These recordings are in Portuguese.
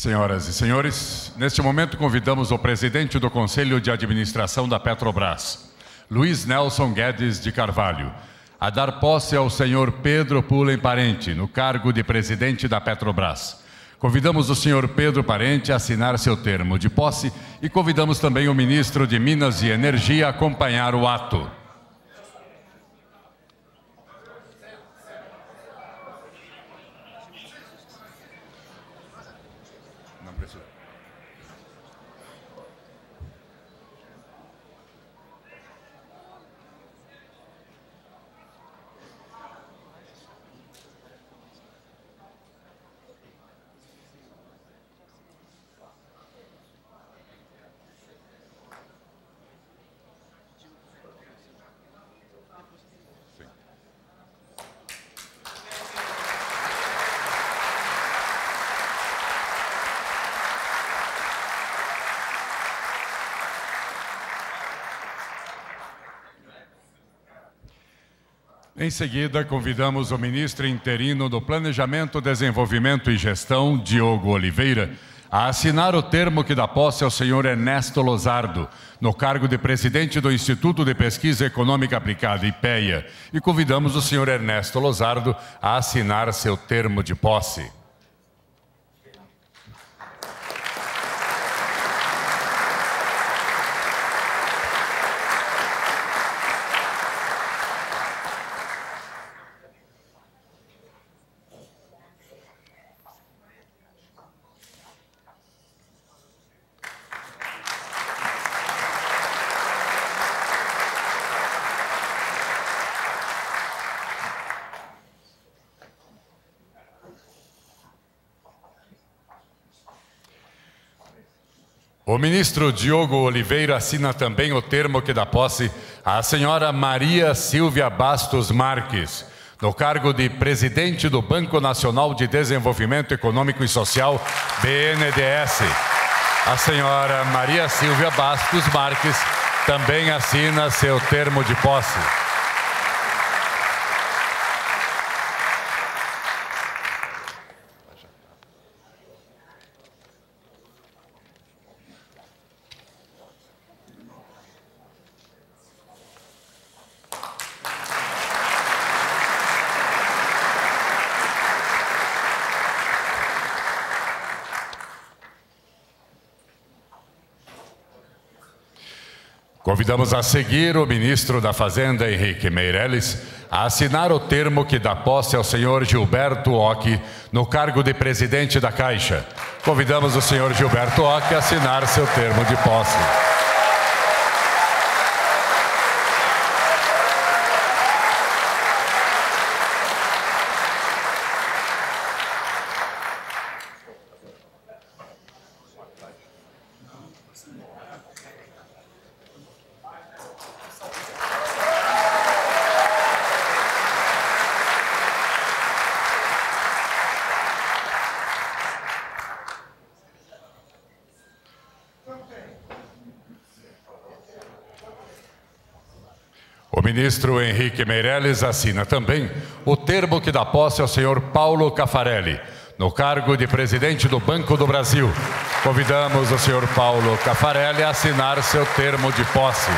Senhoras e senhores, neste momento convidamos o presidente do Conselho de Administração da Petrobras, Luiz Nelson Guedes de Carvalho, a dar posse ao senhor Pedro Pulem Parente no cargo de presidente da Petrobras. Convidamos o senhor Pedro Parente a assinar seu termo de posse e convidamos também o ministro de Minas e Energia a acompanhar o ato. guys. Em seguida, convidamos o ministro interino do Planejamento, Desenvolvimento e Gestão, Diogo Oliveira, a assinar o termo que dá posse ao senhor Ernesto Lozardo, no cargo de presidente do Instituto de Pesquisa Econômica Aplicada, IPEA, e convidamos o senhor Ernesto Lozardo a assinar seu termo de posse. O ministro Diogo Oliveira assina também o termo que dá posse à senhora Maria Silvia Bastos Marques, no cargo de presidente do Banco Nacional de Desenvolvimento Econômico e Social, BNDES. A senhora Maria Silvia Bastos Marques também assina seu termo de posse. Convidamos a seguir o ministro da Fazenda, Henrique Meirelles, a assinar o termo que dá posse ao senhor Gilberto Ock no cargo de presidente da Caixa. Convidamos o senhor Gilberto Ock a assinar seu termo de posse. Ministro Henrique Meirelles assina também o termo que dá posse ao senhor Paulo Cafarelli, no cargo de presidente do Banco do Brasil. Convidamos o senhor Paulo Cafarelli a assinar seu termo de posse.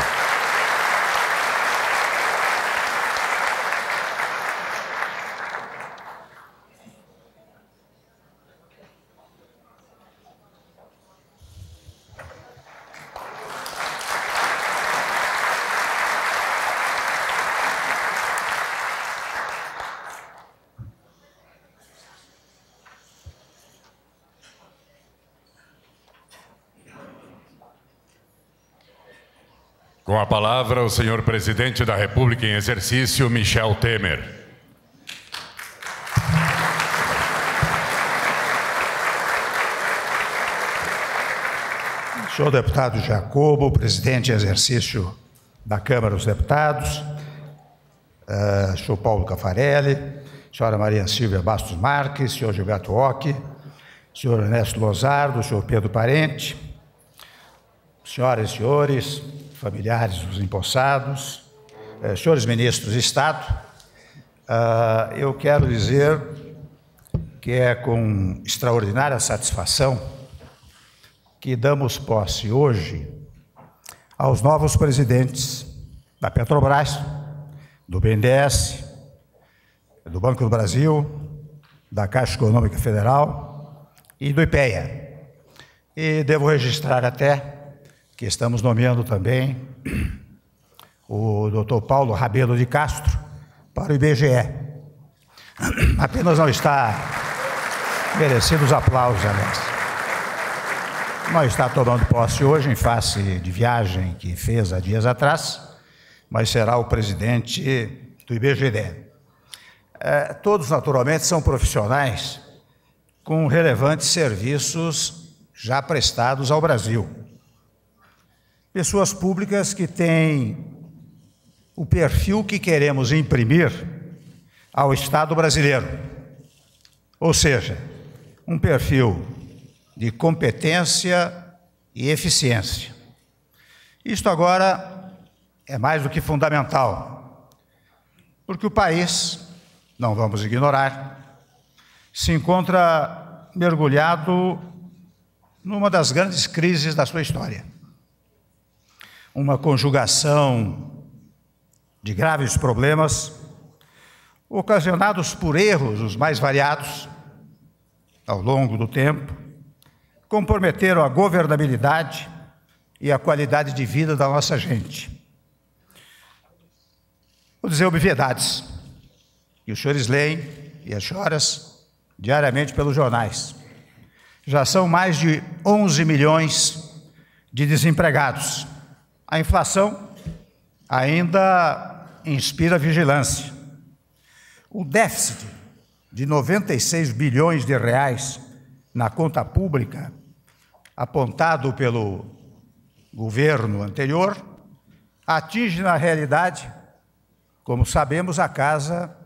Com a palavra, o senhor presidente da República em exercício, Michel Temer. Senhor deputado Jacobo, presidente em exercício da Câmara dos Deputados, uh, senhor Paulo Cafarelli, senhora Maria Silvia Bastos Marques, senhor Gilberto Ock, senhor Ernesto Lozardo, senhor Pedro Parente, senhoras e senhores, familiares dos empossados, eh, senhores ministros de Estado, uh, eu quero dizer que é com extraordinária satisfação que damos posse hoje aos novos presidentes da Petrobras, do BNDES, do Banco do Brasil, da Caixa Econômica Federal e do IPEA. E devo registrar até que estamos nomeando também o doutor Paulo Rabelo de Castro para o IBGE. Apenas não está merecido os aplausos, aliás. Não está tomando posse hoje em face de viagem que fez há dias atrás, mas será o presidente do IBGE. É, todos, naturalmente, são profissionais com relevantes serviços já prestados ao Brasil. Pessoas públicas que têm o perfil que queremos imprimir ao Estado brasileiro. Ou seja, um perfil de competência e eficiência. Isto agora é mais do que fundamental, porque o país, não vamos ignorar, se encontra mergulhado numa das grandes crises da sua história. Uma conjugação de graves problemas ocasionados por erros os mais variados ao longo do tempo, comprometeram a governabilidade e a qualidade de vida da nossa gente. Vou dizer obviedades, que os senhores leem e as choras diariamente pelos jornais. Já são mais de 11 milhões de desempregados. A inflação ainda inspira vigilância. O déficit de 96 bilhões de reais na conta pública, apontado pelo governo anterior, atinge na realidade, como sabemos, a casa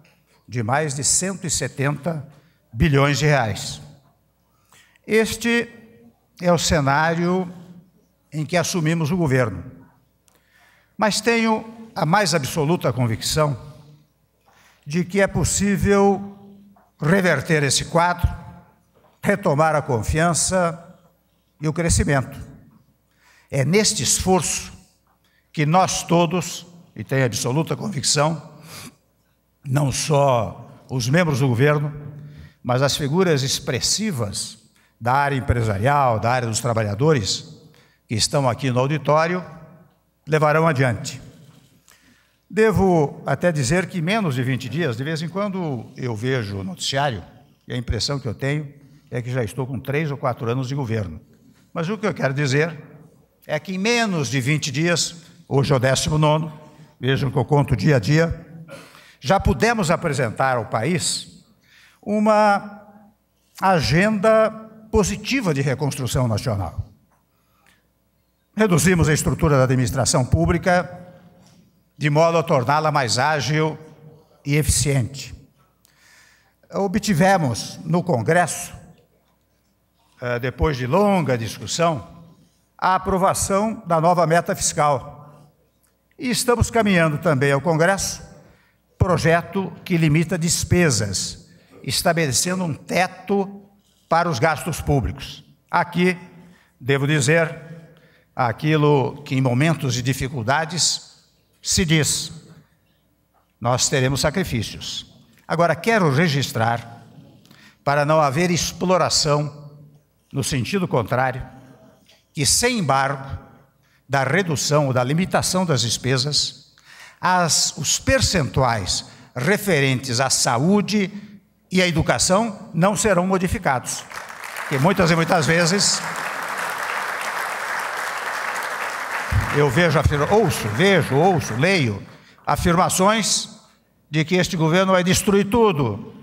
de mais de 170 bilhões de reais. Este é o cenário em que assumimos o governo. Mas tenho a mais absoluta convicção de que é possível reverter esse quadro, retomar a confiança e o crescimento. É neste esforço que nós todos, e tenho absoluta convicção, não só os membros do governo, mas as figuras expressivas da área empresarial, da área dos trabalhadores, que estão aqui no auditório, levarão adiante. Devo até dizer que menos de 20 dias, de vez em quando eu vejo o noticiário, e a impressão que eu tenho é que já estou com três ou quatro anos de governo. Mas o que eu quero dizer é que em menos de 20 dias, hoje é o 19, vejam que eu conto dia a dia, já pudemos apresentar ao país uma agenda positiva de reconstrução nacional. Reduzimos a estrutura da administração pública de modo a torná-la mais ágil e eficiente. Obtivemos no Congresso, eh, depois de longa discussão, a aprovação da nova meta fiscal. E estamos caminhando também ao Congresso projeto que limita despesas, estabelecendo um teto para os gastos públicos. Aqui, devo dizer, aquilo que em momentos de dificuldades se diz: nós teremos sacrifícios. Agora, quero registrar, para não haver exploração, no sentido contrário, que sem embargo da redução ou da limitação das despesas, as, os percentuais referentes à saúde e à educação não serão modificados. Porque muitas e muitas vezes eu vejo, ouço, vejo, ouço, leio afirmações de que este governo vai destruir tudo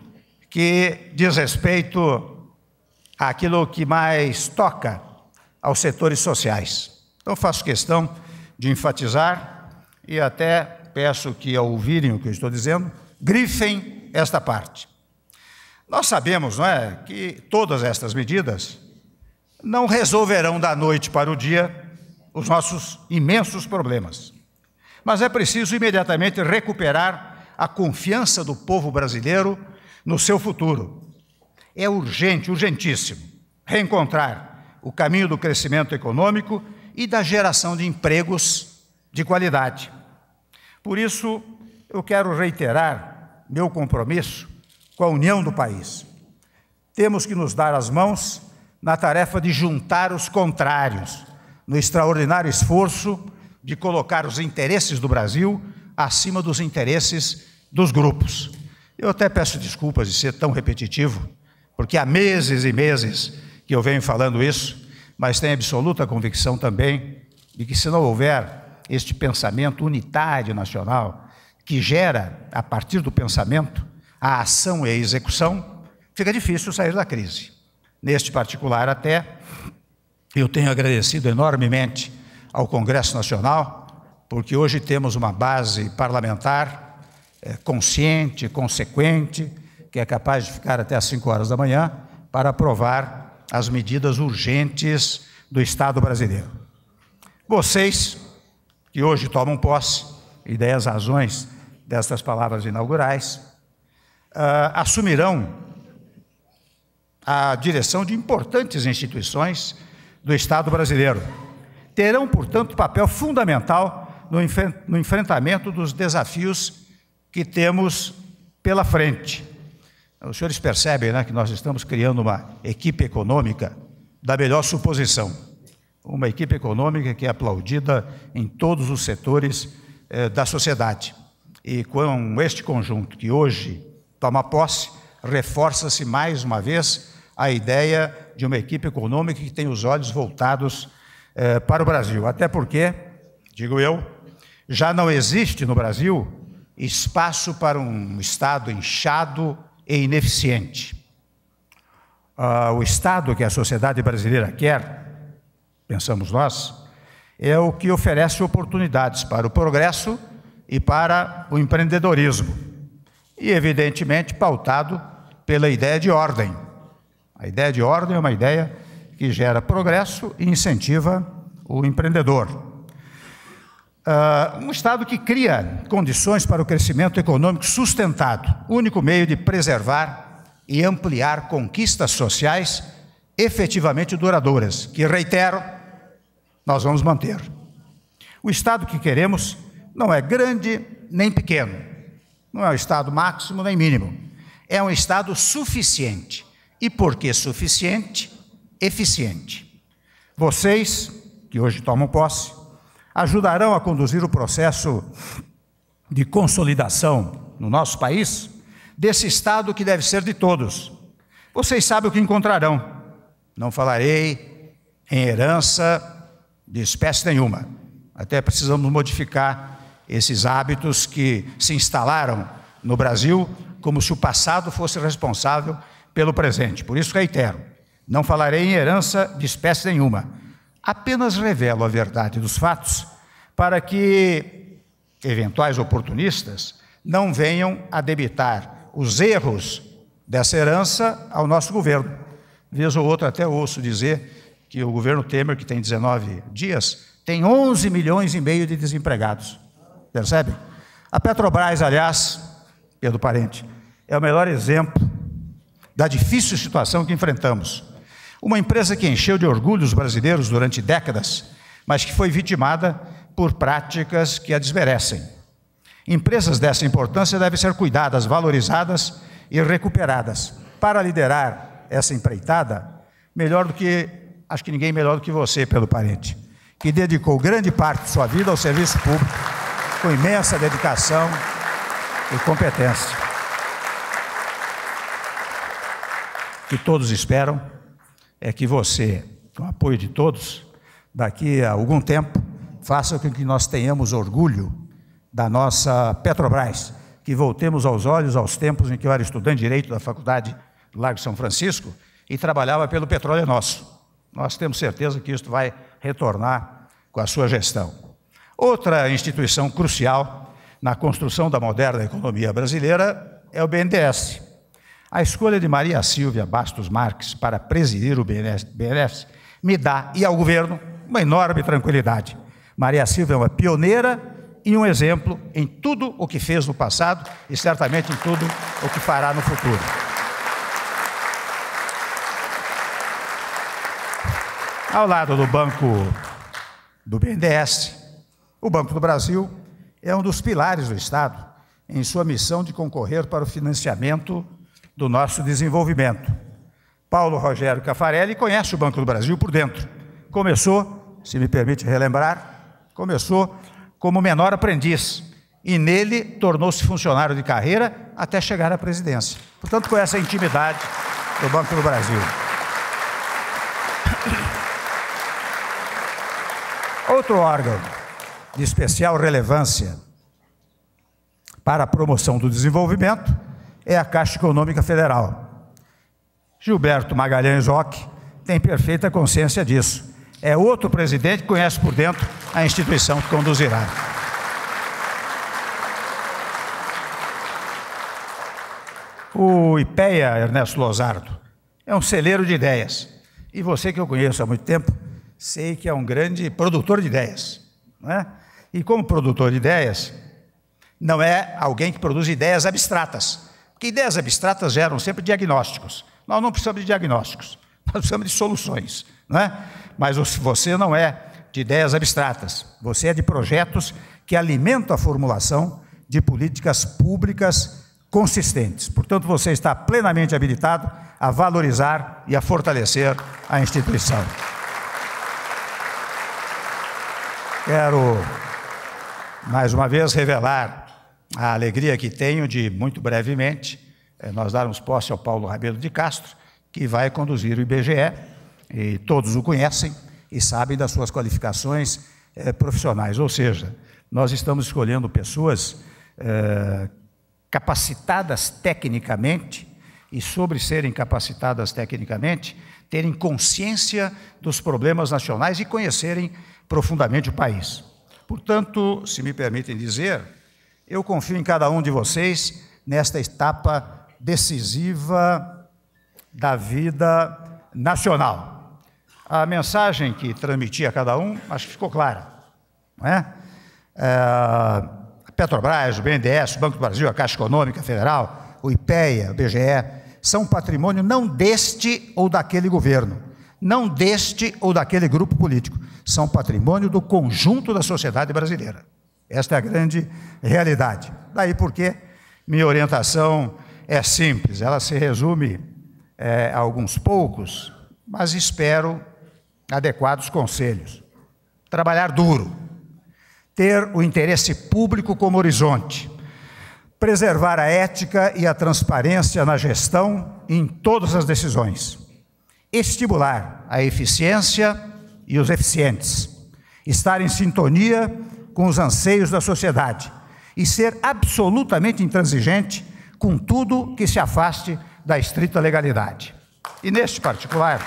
que diz respeito àquilo que mais toca aos setores sociais. Então faço questão de enfatizar e até peço que ao ouvirem o que eu estou dizendo, grifem esta parte. Nós sabemos, não é, que todas estas medidas não resolverão da noite para o dia os nossos imensos problemas. Mas é preciso imediatamente recuperar a confiança do povo brasileiro no seu futuro. É urgente, urgentíssimo, reencontrar o caminho do crescimento econômico e da geração de empregos de qualidade. Por isso, eu quero reiterar meu compromisso com a união do país. Temos que nos dar as mãos na tarefa de juntar os contrários, no extraordinário esforço de colocar os interesses do Brasil acima dos interesses dos grupos. Eu até peço desculpas de ser tão repetitivo, porque há meses e meses que eu venho falando isso, mas tenho absoluta convicção também de que se não houver este pensamento unitário nacional, que gera, a partir do pensamento, a ação e a execução, fica difícil sair da crise. Neste particular, até, eu tenho agradecido enormemente ao Congresso Nacional, porque hoje temos uma base parlamentar é, consciente, consequente, que é capaz de ficar até às 5 horas da manhã para aprovar as medidas urgentes do Estado brasileiro. Vocês, que hoje tomam posse, e daí as razões destas palavras inaugurais, uh, assumirão a direção de importantes instituições do Estado brasileiro. Terão, portanto, papel fundamental no, enfrentamento dos desafios que temos pela frente. Os senhores percebem né, que nós estamos criando uma equipe econômica da melhor suposição. Uma equipe econômica que é aplaudida em todos os setores eh, da sociedade. E com este conjunto que hoje toma posse, reforça-se mais uma vez a ideia de uma equipe econômica que tem os olhos voltados eh, para o Brasil. Até porque, digo eu, já não existe no Brasil espaço para um Estado inchado e ineficiente. Ah, o Estado que a sociedade brasileira quer, pensamos nós, é o que oferece oportunidades para o progresso e para o empreendedorismo. E, evidentemente, pautado pela ideia de ordem a ideia de ordem é uma ideia que gera progresso e incentiva o empreendedor. Uh, um Estado que cria condições para o crescimento econômico sustentado, único meio de preservar e ampliar conquistas sociais efetivamente duradouras, que, reitero, nós vamos manter. O Estado que queremos não é grande nem pequeno, não é um Estado máximo nem mínimo, é um Estado suficiente e porque suficiente, eficiente. Vocês, que hoje tomam posse, ajudarão a conduzir o processo de consolidação no nosso país desse Estado que deve ser de todos. Vocês sabem o que encontrarão. Não falarei em herança de espécie nenhuma. Até precisamos modificar esses hábitos que se instalaram no Brasil como se o passado fosse responsável pelo presente. Por isso reitero: não falarei em herança de espécie nenhuma. Apenas revelo a verdade dos fatos para que eventuais oportunistas não venham a debitar os erros dessa herança ao nosso governo. Vez ou outra até ouço dizer que o governo Temer, que tem 19 dias, tem 11 milhões e meio de desempregados. Percebe? A Petrobras, aliás, Pedro Parente, é o melhor exemplo da difícil situação que enfrentamos. Uma empresa que encheu de orgulho os brasileiros durante décadas, mas que foi vitimada por práticas que a desmerecem. Empresas dessa importância devem ser cuidadas, valorizadas e recuperadas. Para liderar essa empreitada, melhor do que, acho que ninguém melhor do que você, pelo parente, que dedicou grande parte de sua vida ao serviço público, com imensa dedicação e competência. Que todos esperam é que você, com o apoio de todos, daqui a algum tempo, faça com que nós tenhamos orgulho da nossa Petrobras, que voltemos aos olhos aos tempos em que eu era estudante de Direito da Faculdade do Largo São Francisco e trabalhava pelo petróleo nosso. Nós temos certeza que isso vai retornar com a sua gestão. Outra instituição crucial na construção da moderna economia brasileira é o BNDES, a escolha de Maria Silvia Bastos Marques para presidir o BNDES me dá e ao governo uma enorme tranquilidade. Maria Silvia é uma pioneira e um exemplo em tudo o que fez no passado e certamente em tudo o que fará no futuro. Ao lado do Banco do BNDES, o Banco do Brasil é um dos pilares do Estado em sua missão de concorrer para o financiamento do nosso desenvolvimento. Paulo Rogério Cafarelli conhece o Banco do Brasil por dentro. Começou, se me permite relembrar, começou como menor aprendiz e nele tornou-se funcionário de carreira até chegar à presidência. Portanto, com essa intimidade do Banco do Brasil. Outro órgão de especial relevância para a promoção do desenvolvimento é a Caixa Econômica Federal. Gilberto Magalhães Roque tem perfeita consciência disso. É outro presidente que conhece por dentro a instituição que conduzirá. O IPEA, Ernesto Lozardo, é um celeiro de ideias. E você que eu conheço há muito tempo, sei que é um grande produtor de ideias. Não é? E como produtor de ideias, não é alguém que produz ideias abstratas. Porque ideias abstratas geram sempre diagnósticos. Nós não precisamos de diagnósticos, nós precisamos de soluções. Não é? Mas você não é de ideias abstratas, você é de projetos que alimentam a formulação de políticas públicas consistentes. Portanto, você está plenamente habilitado a valorizar e a fortalecer a instituição. Quero, mais uma vez, revelar a alegria que tenho de, muito brevemente, eh, nós darmos posse ao Paulo Rabelo de Castro, que vai conduzir o IBGE, e todos o conhecem e sabem das suas qualificações eh, profissionais. Ou seja, nós estamos escolhendo pessoas eh, capacitadas tecnicamente e, sobre serem capacitadas tecnicamente, terem consciência dos problemas nacionais e conhecerem profundamente o país. Portanto, se me permitem dizer, eu confio em cada um de vocês nesta etapa decisiva da vida nacional. A mensagem que transmiti a cada um, acho que ficou clara. Não é? é a Petrobras, o BNDES, o Banco do Brasil, a Caixa Econômica Federal, o IPEA, o BGE, são patrimônio não deste ou daquele governo, não deste ou daquele grupo político, são patrimônio do conjunto da sociedade brasileira. Esta é a grande realidade. Daí porque minha orientação é simples, ela se resume é, a alguns poucos, mas espero adequados conselhos. Trabalhar duro, ter o interesse público como horizonte, preservar a ética e a transparência na gestão e em todas as decisões, estimular a eficiência e os eficientes, estar em sintonia com os anseios da sociedade e ser absolutamente intransigente com tudo que se afaste da estrita legalidade. E neste particular,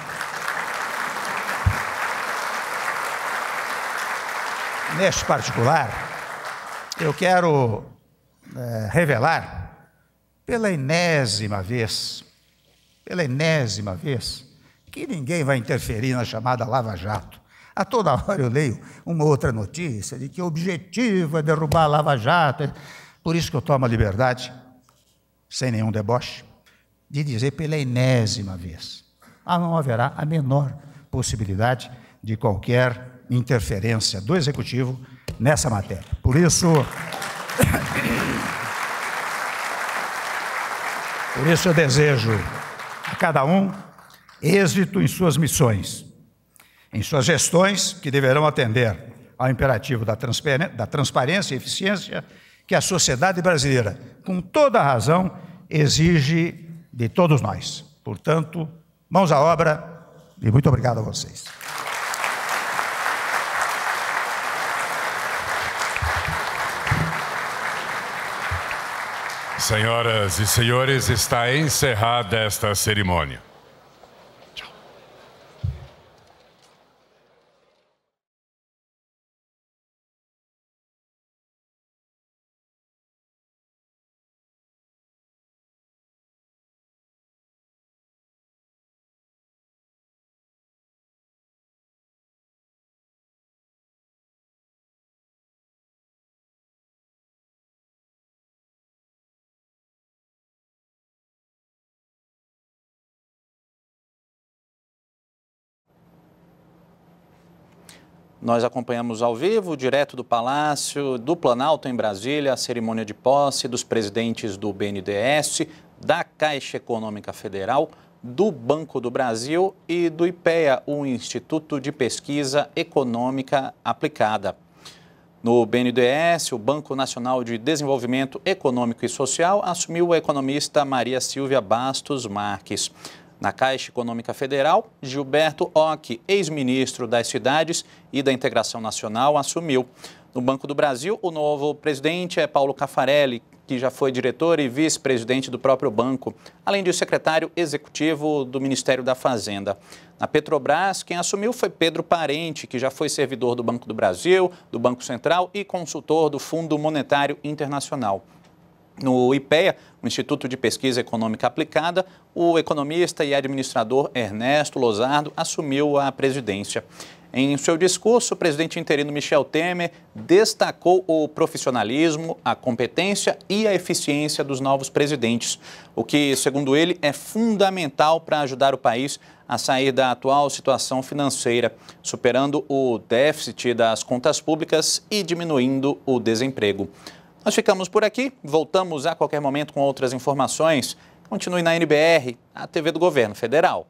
neste particular, eu quero é, revelar pela enésima vez, pela enésima vez, que ninguém vai interferir na chamada Lava Jato. A toda hora eu leio uma outra notícia de que o objetivo é derrubar a Lava Jato. Por isso que eu tomo a liberdade, sem nenhum deboche, de dizer pela enésima vez: ah, não haverá a menor possibilidade de qualquer interferência do Executivo nessa matéria. Por isso. Por isso eu desejo a cada um êxito em suas missões, em suas gestões, que deverão atender ao imperativo da, da transparência e eficiência que a sociedade brasileira, com toda a razão, exige de todos nós. Portanto, mãos à obra e muito obrigado a vocês. Senhoras e senhores, está encerrada esta cerimônia. Nós acompanhamos ao vivo, direto do Palácio, do Planalto em Brasília, a cerimônia de posse dos presidentes do BNDES, da Caixa Econômica Federal, do Banco do Brasil e do IPEA, o Instituto de Pesquisa Econômica Aplicada. No BNDES, o Banco Nacional de Desenvolvimento Econômico e Social assumiu a economista Maria Silvia Bastos Marques. Na Caixa Econômica Federal, Gilberto Ock, ex-ministro das Cidades e da Integração Nacional, assumiu. No Banco do Brasil, o novo presidente é Paulo Cafarelli, que já foi diretor e vice-presidente do próprio banco, além de secretário executivo do Ministério da Fazenda. Na Petrobras, quem assumiu foi Pedro Parente, que já foi servidor do Banco do Brasil, do Banco Central e consultor do Fundo Monetário Internacional. No IPEA, o Instituto de Pesquisa Econômica Aplicada, o economista e administrador Ernesto Lozardo assumiu a presidência. Em seu discurso, o presidente interino Michel Temer destacou o profissionalismo, a competência e a eficiência dos novos presidentes, o que, segundo ele, é fundamental para ajudar o país a sair da atual situação financeira, superando o déficit das contas públicas e diminuindo o desemprego. Nós ficamos por aqui, voltamos a qualquer momento com outras informações. Continue na NBR, a TV do Governo Federal.